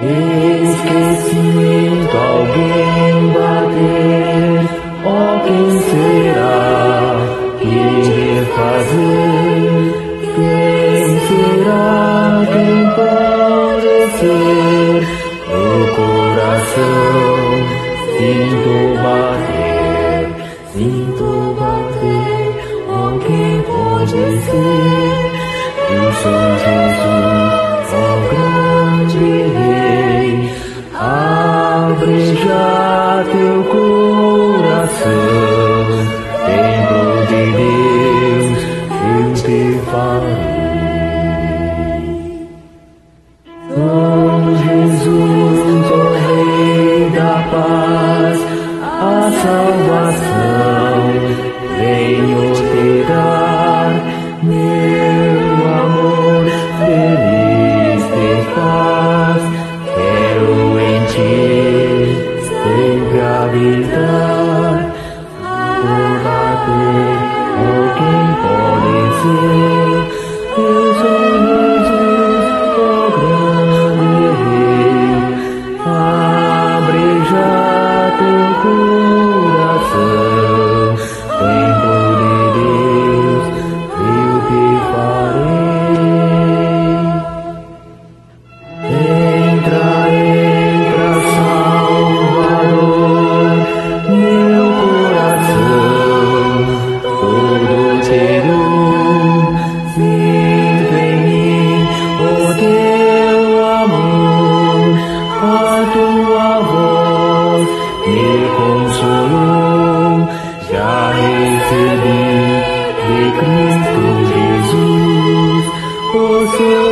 Esquecido alguém bater, oh quem será que fazer? Quem será quem pode ser? O coração sinto bater, sinto bater, oh quem pode ser? 地方。Pode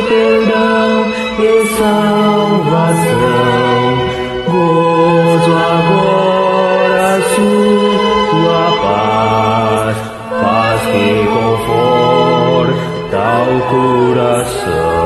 perdão e salvação. Gozo agora sua paz, paz que conforta o coração.